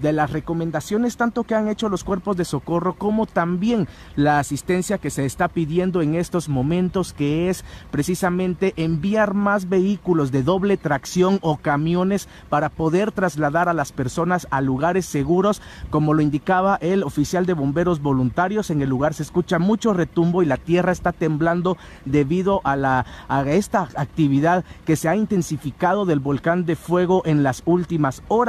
de las recomendaciones tanto que han hecho los cuerpos de socorro como también la asistencia que se está pidiendo en estos momentos, que es precisamente enviar más vehículos de doble tracción o camiones para poder trasladar a las personas a lugares seguros, como lo indicaba el oficial de bomberos voluntarios. En el lugar se escucha mucho retumbo y la tierra está temblando debido a, la, a esta actividad que se ha intensificado del volcán de fuego en las últimas horas.